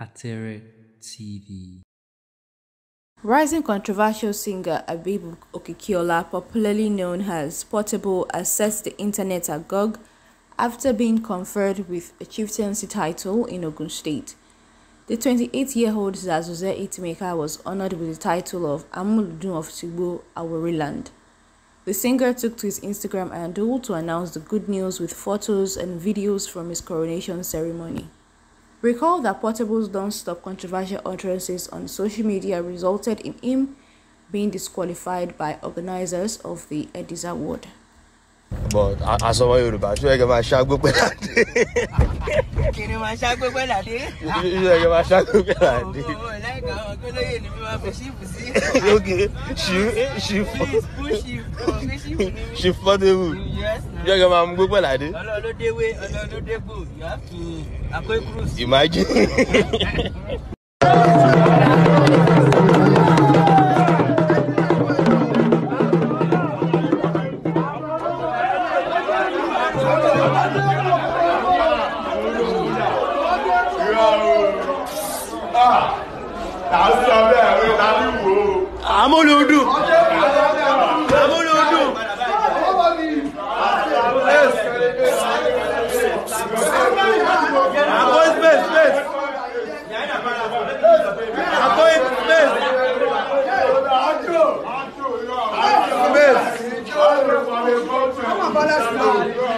Atere TV. Rising controversial singer Habeeb Okikiola, popularly known as Portable, assessed the internet agog after being conferred with a chieftaincy title in Ogun State. The 28-year-old Zazoo Zehh Hitmaker was honored with the title of Amuludun of Tigbo, Aworiland. The singer took to his Instagram handle to announce the good news with photos and videos from his coronation ceremony. Recall that Portable's Don't Stop controversial utterances on social media resulted in him being disqualified by organizers of the Headies Award. but àsọmọ yorùbá ṣó yẹ kí n máa ṣágbó pẹ́ládé kiri máa ṣàgbé pẹ́ládé. ṣó yẹ kí n máa ṣágbó pẹ́ládé owó lẹ́gàá àwọn gbólóyè ni mi máa fi ṣíìpù sí. lókè ṣì ṣì please push ṣíìpù kò fi ṣíìpù jọ́gẹ̀ máa mú gbogbo ẹ̀làdé. ọlọ́lọ́dẹ́wé ọlọ́lọ́dẹ́gbò you have to akọ́ cruise. imagine. àmọ́ ló dùn. palhaçada.